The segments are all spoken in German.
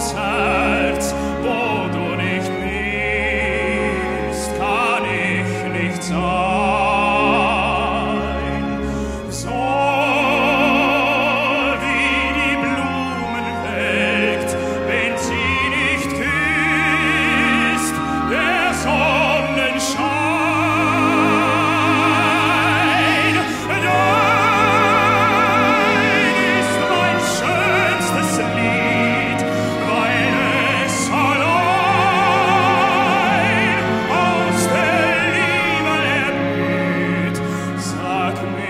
the. to me.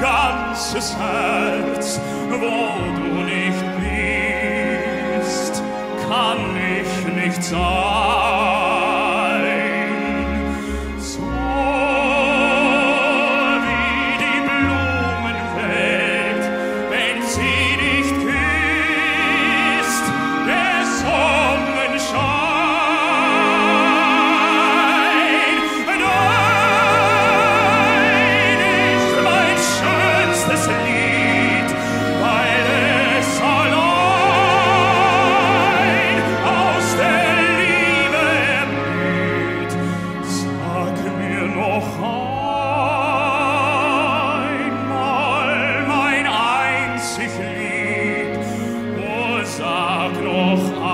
ganzes Herz, wo du nicht bist, kann ich nicht sagen. noch